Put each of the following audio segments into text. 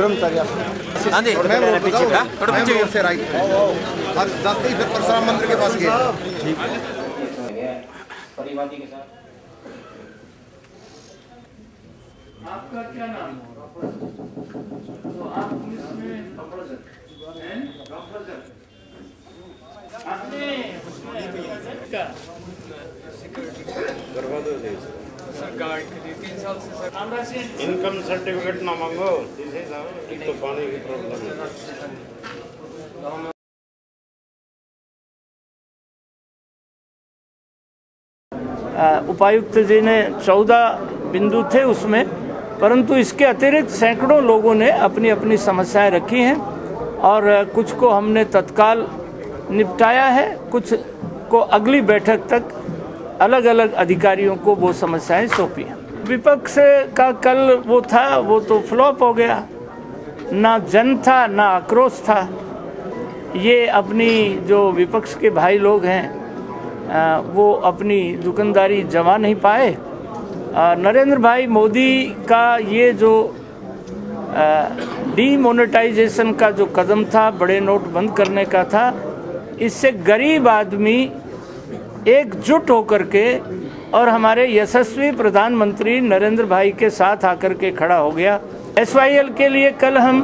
हाँ बताऊँ? हाँ, थोड़ा पीछे से राइट और जाते ही फिर परशुराम मंदिर के पास गए। परिवादी के साथ आपका क्या नाम? तो आप पुलिस में हैं? आपने उसमें का सरकार के लिए। तीन साल से सर? आमरा सिंह इनकम सर्टिफिकेट ना मांगो तो पानी की प्रॉब्लम है। उपायुक्त जी ने चौदह बिंदु थे उसमें परंतु इसके अतिरिक्त सैकड़ों लोगों ने अपनी अपनी समस्याएँ रखी हैं और कुछ को हमने तत्काल निपटाया है कुछ को अगली बैठक तक अलग अलग अधिकारियों को वो समस्याएँ सौंपी विपक्ष का कल वो था, वो तो फ्लॉप हो गया। ना जन था, ना आक्रोश था। ये अपनी जो विपक्ष के भाई लोग हैं वो अपनी दुकानदारी जमा नहीं पाए। नरेंद्र भाई मोदी का ये जो डीमोनेटाइजेशन का जो कदम था, बड़े नोट बंद करने का था, इससे गरीब आदमी एकजुट होकर के और हमारे यशस्वी प्रधानमंत्री नरेंद्र भाई के साथ आकर के खड़ा हो गया। एसवाईएल के लिए कल हम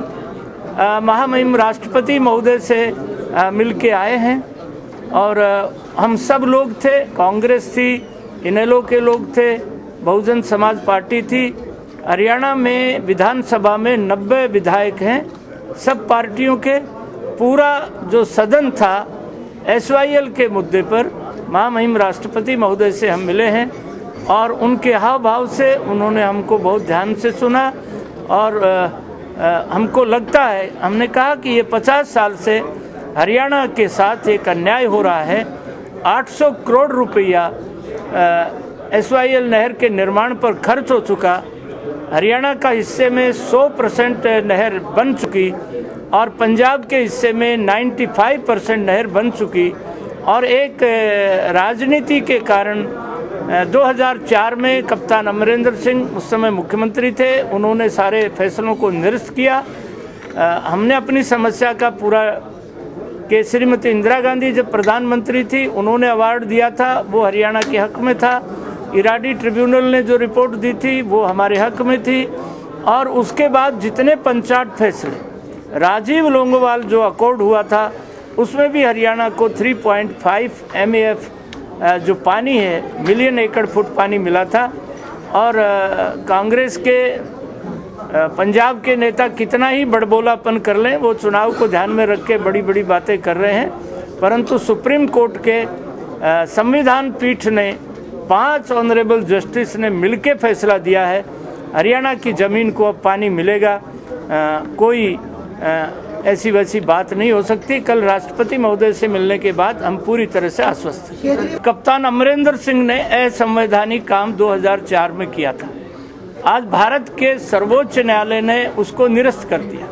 महामहिम राष्ट्रपति महोदय से मिल के आए हैं और आ, हम सब लोग थे कांग्रेस थी इनेलो के लोग थे बहुजन समाज पार्टी थी हरियाणा में विधानसभा में 90 विधायक हैं सब पार्टियों के पूरा जो सदन था एसवाईएल के मुद्दे पर महामहिम राष्ट्रपति महोदय से हम मिले हैं और उनके हाव भाव से उन्होंने हमको बहुत ध्यान से सुना और हमको लगता है, हमने कहा कि ये 50 साल से हरियाणा के साथ एक अन्याय हो रहा है। 800 करोड़ रुपया एसवाईएल नहर के निर्माण पर खर्च हो चुका। हरियाणा का हिस्से में 100 परसेंट नहर बन चुकी और पंजाब के हिस्से में 95 परसेंट नहर बन चुकी। और एक राजनीति के कारण 2004 में कप्तान अमरिंदर सिंह उस समय मुख्यमंत्री थे। उन्होंने सारे फैसलों को निरस्त किया। हमने अपनी समस्या का पूरा कि श्रीमती इंदिरा गांधी जब प्रधानमंत्री थी, उन्होंने अवार्ड दिया था। वो हरियाणा के हक में था। इराडी ट्रिब्यूनल ने जो रिपोर्ट दी थी, वो हमारे हक में थी। और उसके बाद जितने पंचायत फैसले, राजीव लोंगोवाल जो अकॉर्ड हुआ था उसमें भी हरियाणा को 3.5 एमएएफ जो पानी है मिलियन एकड़ फुट पानी मिला था। और कांग्रेस के पंजाब के नेता कितना ही बड़बोलापन कर लें वो चुनाव को ध्यान में रख के बड़ी बड़ी बातें कर रहे हैं। परंतु सुप्रीम कोर्ट के संविधान पीठ ने पाँच ऑनरेबल जस्टिस ने मिलके फैसला दिया है। हरियाणा की ज़मीन को अब पानी मिलेगा। आ, कोई आ, ऐसी वैसी बात नहीं हो सकती। कल राष्ट्रपति महोदय से मिलने के बाद हम पूरी तरह से आश्वस्त कप्तान अमरिंदर सिंह ने असंवैधानिक काम 2004 में किया था। आज भारत के सर्वोच्च न्यायालय ने उसको निरस्त कर दिया।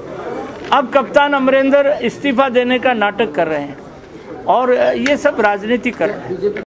अब कप्तान अमरिंदर इस्तीफा देने का नाटक कर रहे हैं और ये सब राजनीति कर रहे हैं।